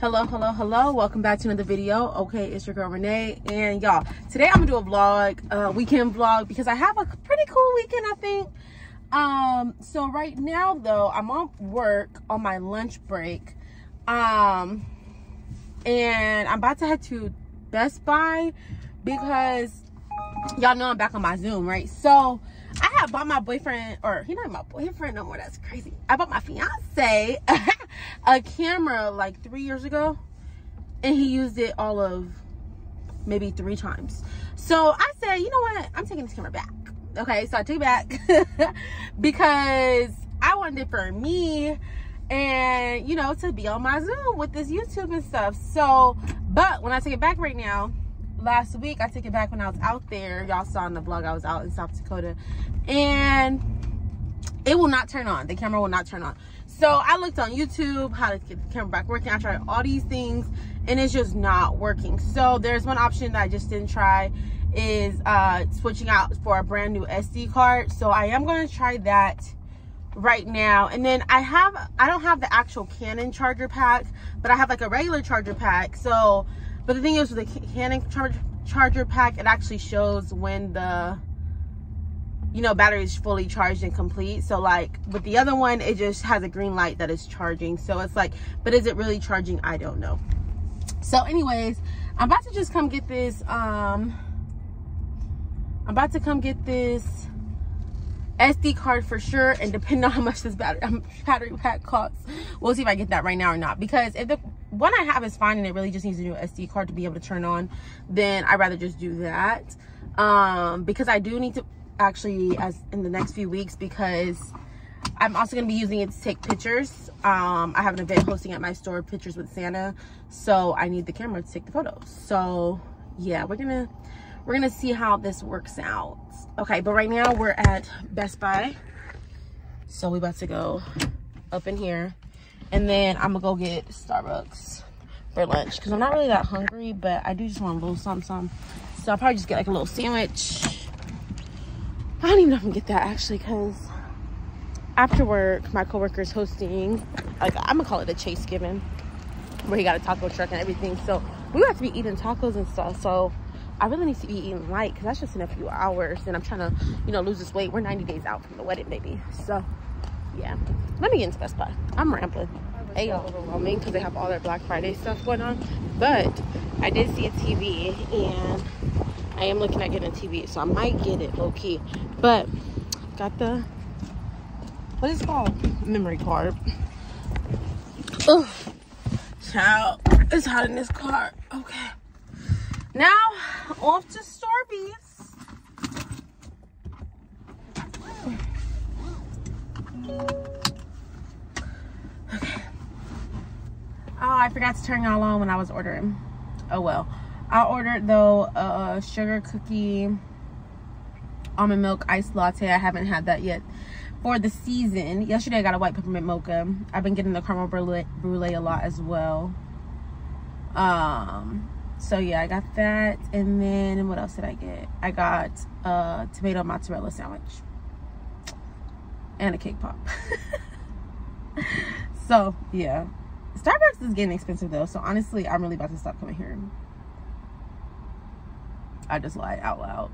hello hello hello. Welcome back to another video. Okay it's your girl renee. And y'all today i'm gonna do a vlog uh weekend vlog because i have a pretty cool weekend i think. Um so right now though i'm on work on my lunch break. Um and i'm about to head to best buy because y'all know i'm back on my zoom right? So I had bought my boyfriend, or he not my boyfriend no more. That's crazy. I bought my fiance a camera like three years ago, and he used it all of maybe three times. So I said, you know what? I'm taking this camera back. Okay, so I took it back because I wanted it for me and you know to be on my zoom with this youtube and stuff so but when i take it back right now last week i took it back when i was out there. Y'all saw in the vlog i was out in south dakota. And it will not turn on. The camera will not turn on. So i looked on youtube how to get the camera back working. I tried all these things and it's just not working. So there's one option that i just didn't try is uh switching out for a brand new sd card. So i am going to try that right now. And then i have i don't have the actual canon charger pack but i have like a regular charger pack. So but the thing is with the canon charger charger pack it actually shows when the you know battery is fully charged and complete. So like with the other one it just has a green light that is charging. So it's like but is it really charging? I don't know. So anyways i'm about to just come get this um i'm about to come get this sd card for sure. And depending on how much this battery battery pack costs we'll see if i get that right now or not. Because if the one i have is fine and it really just needs a new sd card to be able to turn on then i'd rather just do that um because i do need to actually as in the next few weeks because I'm also going to be using it to take pictures. Um, I have an event hosting at my store, Pictures with Santa. So I need the camera to take the photos. So yeah, we're going to, we're going to see how this works out. Okay, but right now we're at Best Buy. So we're about to go up in here. And then I'm to go get Starbucks for lunch. Because I'm not really that hungry, but I do just want a little something, something. So I'll probably just get like a little sandwich I don't even know if I can get that actually because after work, my coworker is hosting, like I'm gonna call it a chase given, where he got a taco truck and everything. So we have to be eating tacos and stuff. So I really need to be eating light because that's just in a few hours. And I'm trying to, you know, lose this weight. We're 90 days out from the wedding, baby. So yeah, let me get into Best Buy. I'm rambling. Hey, y'all overwhelming because they have all their Black Friday stuff going on. But I did see a TV and I am looking at getting a TV, so I might get it low key. But got the what is it called? Memory card. Oh, child, it's hot in this car. Okay. Now off to Starbucks. Okay. I forgot to turn y'all on when I was ordering. Oh well. I ordered though a sugar cookie almond milk iced latte. I haven't had that yet for the season. Yesterday I got a white peppermint mocha. I've been getting the caramel brulee, brulee a lot as well. Um, so yeah, I got that. And then what else did I get? I got a tomato mozzarella sandwich and a cake pop. so yeah, Starbucks is getting expensive though. So honestly, I'm really about to stop coming here. I just lied out loud.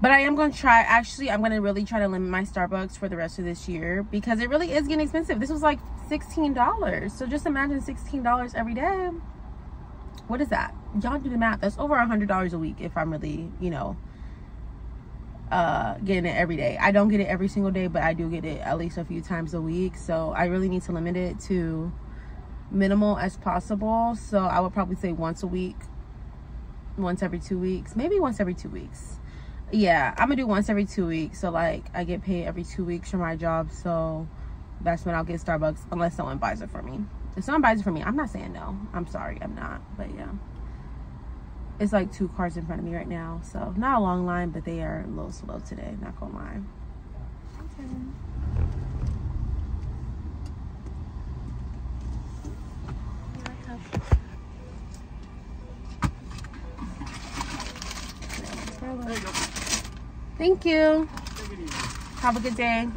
But I am going to try, actually, I'm going to really try to limit my Starbucks for the rest of this year because it really is getting expensive. This was like $16. So just imagine $16 every day. What is that? Y'all do the math. That's over $100 a week if I'm really, you know, uh, getting it every day. I don't get it every single day, but I do get it at least a few times a week. So I really need to limit it to minimal as possible. So I would probably say once a week once every two weeks maybe once every two weeks yeah i'm gonna do once every two weeks so like i get paid every two weeks for my job so that's when i'll get starbucks unless someone buys it for me if someone buys it for me i'm not saying no i'm sorry i'm not but yeah it's like two cars in front of me right now so not a long line but they are a little slow today not gonna lie okay. Thank you. Have a good day.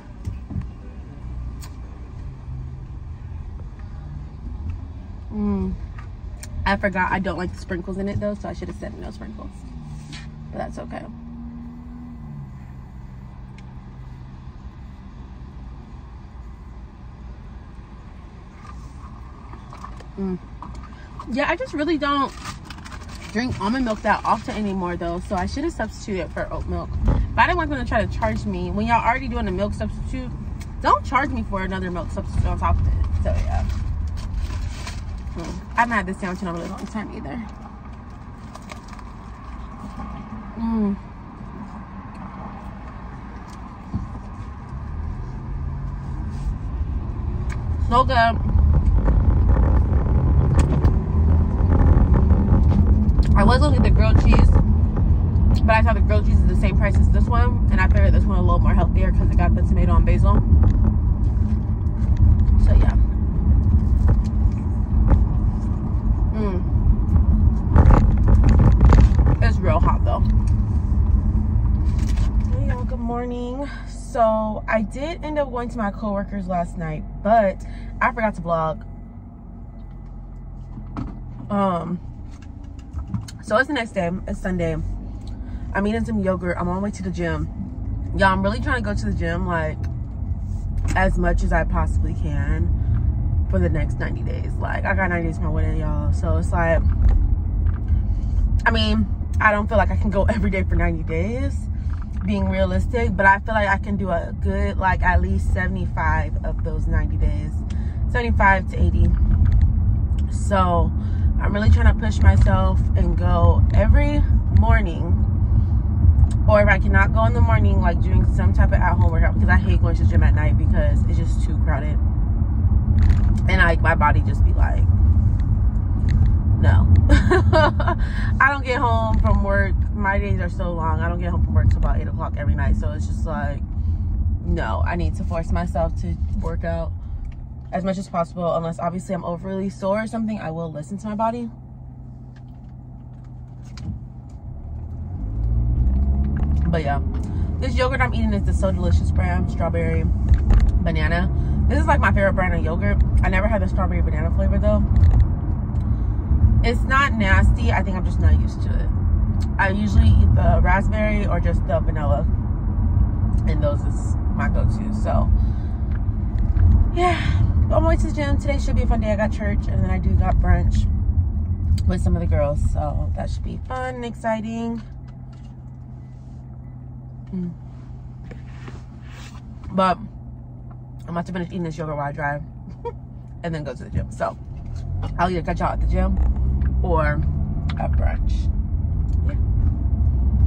Mm. I forgot I don't like the sprinkles in it though, so I should have said no sprinkles. But that's okay. Mm. Yeah, I just really don't drink almond milk that often anymore though, so I should have substituted for oat milk. But I didn't want them to try to charge me. When y'all already doing a milk substitute, don't charge me for another milk substitute on top of it. So yeah. Mm. I haven't had this sandwich in a really long time either. Mmm. So good. I was looking at the grilled cheese, but I thought the grilled cheese is the same price as this one, and I figured this one a little more healthier because it got the tomato and basil. So yeah. Mmm. It's real hot though. Hey y'all, good morning. So I did end up going to my coworkers last night, but I forgot to vlog. Um, so it's the next day. It's Sunday. I'm eating some yogurt. I'm on my way to the gym. Y'all, I'm really trying to go to the gym like as much as I possibly can for the next 90 days. Like I got 90 days for my wedding, y'all. So it's like, I mean, I don't feel like I can go every day for 90 days being realistic, but I feel like I can do a good, like at least 75 of those 90 days, 75 to 80. So I'm really trying to push myself and go every morning. Or if I cannot go in the morning, like doing some type of at-home workout because I hate going to the gym at night because it's just too crowded. And like my body just be like, no. I don't get home from work. My days are so long. I don't get home from work till about 8 o'clock every night. So it's just like, no, I need to force myself to work out as much as possible. Unless obviously I'm overly sore or something I will listen to my body. But yeah this yogurt I'm eating is the so delicious brand strawberry banana. This is like my favorite brand of yogurt. I never had the strawberry banana flavor though. It's not nasty. I think I'm just not used to it I usually eat the raspberry or just the vanilla and those is my go-to so yeah on my way to the gym. Today should be a fun day. I got church and then I do got brunch with some of the girls. So that should be fun and exciting. Mm. But I'm about to finish eating this yogurt while I drive and then go to the gym. So I'll either catch y'all at the gym or at brunch.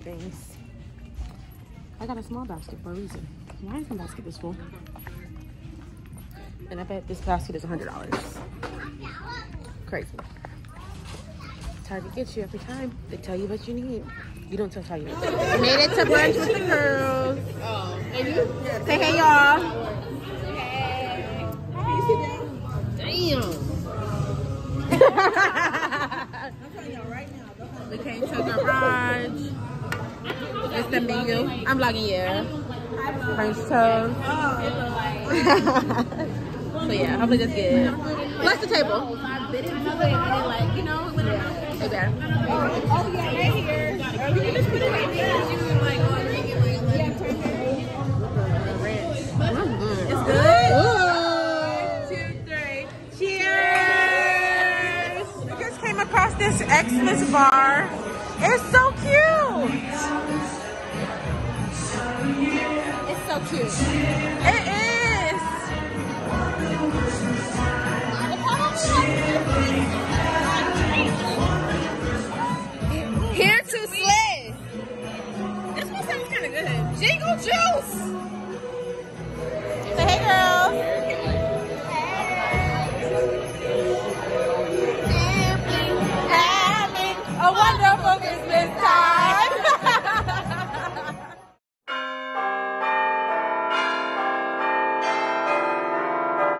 things. I got a small basket for a reason. Why is my basket this full? And I bet this basket is $100. Crazy. Target gets you every time. They tell you what you need. You don't tell you. Made it to brunch with the girls. Oh, and you? Say hey, y'all. Hey. Damn. I'm telling y'all right now. We came to the garage. It's the menu. I'm vlogging you. French toast. So yeah, hopefully that's good. Bless the table. Okay. Oh yeah, right here. You can just put it right there. It's good. across this Xmas bar. It's so cute. It's so cute. It is. Here to slay. This one sounds kind of good. Jingle juice. Hey, girls. Hey. Having a wonderful Christmas time.